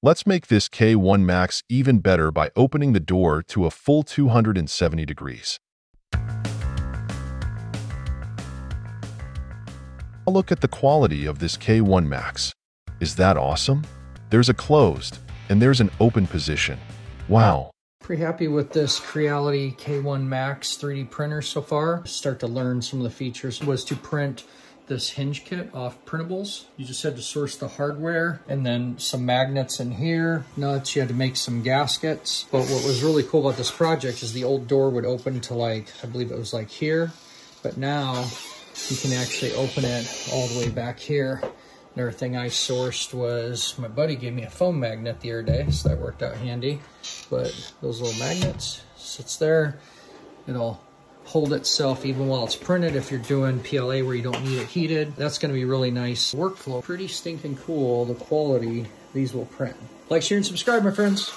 Let's make this K1 Max even better by opening the door to a full 270 degrees. A Look at the quality of this K1 Max. Is that awesome? There's a closed, and there's an open position. Wow. Pretty happy with this Creality K1 Max 3D printer so far. Start to learn some of the features was to print this hinge kit off printables. You just had to source the hardware and then some magnets in here, nuts, you had to make some gaskets. But what was really cool about this project is the old door would open to like, I believe it was like here, but now you can actually open it all the way back here. Another thing I sourced was, my buddy gave me a foam magnet the other day, so that worked out handy. But those little magnets sits there. It'll hold itself even while it's printed if you're doing PLA where you don't need it heated. That's gonna be really nice workflow. Pretty stinking cool, the quality these will print. Like, share, and subscribe, my friends.